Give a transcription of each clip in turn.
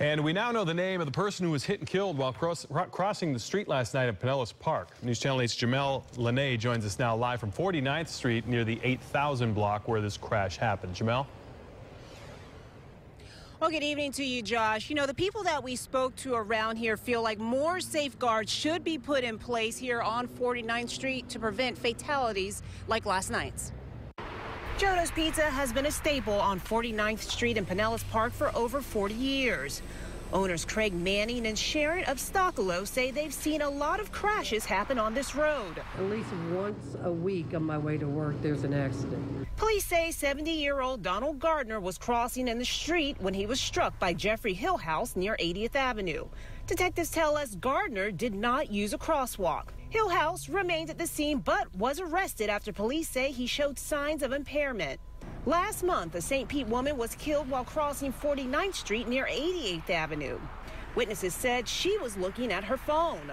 And we now know the name of the person who was hit and killed while cross, crossing the street last night at Pinellas Park. News Channel 8's Jamel Lanee joins us now live from 49th Street near the 8000 block where this crash happened. Jamel? Well, good evening to you, Josh. You know, the people that we spoke to around here feel like more safeguards should be put in place here on 49th Street to prevent fatalities like last night's. Joe's Pizza has been a staple on 49th Street in Pinellas Park for over 40 years. Owners Craig Manning and Sharon of Stockalo say they've seen a lot of crashes happen on this road. At least once a week on my way to work, there's an accident. Police say 70-year-old Donald Gardner was crossing in the street when he was struck by Jeffrey Hillhouse near 80th Avenue. Detectives tell us Gardner did not use a crosswalk. Hillhouse remained at the scene but was arrested after police say he showed signs of impairment. Last month, a St. Pete woman was killed while crossing 49th Street near 88th Avenue. Witnesses said she was looking at her phone.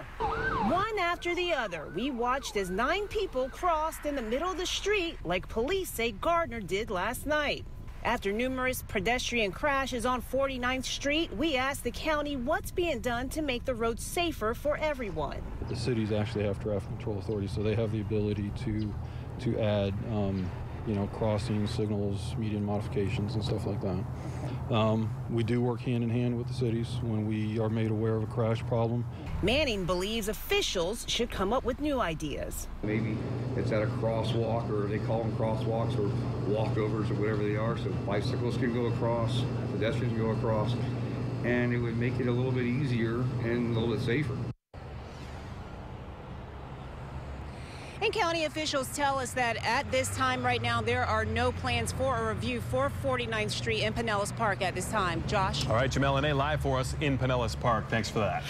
One after the other, we watched as nine people crossed in the middle of the street like police say Gardner did last night. After numerous pedestrian crashes on 49th Street, we asked the county what's being done to make the road safer for everyone. The cities actually have traffic control authority, so they have the ability to to add, um, you know, crossing signals, median modifications, and stuff like that. Um, we do work hand in hand with the cities when we are made aware of a crash problem. Manning believes officials should come up with new ideas. Maybe it's at a crosswalk, or they call them crosswalks or walkovers or whatever they are, so bicycles can go across, pedestrians can go across, and it would make it a little bit easier and a little bit safer. And county officials tell us that at this time right now, there are no plans for a review for 49th Street in Pinellas Park at this time. Josh? All right, Jamel Lanee live for us in Pinellas Park. Thanks for that.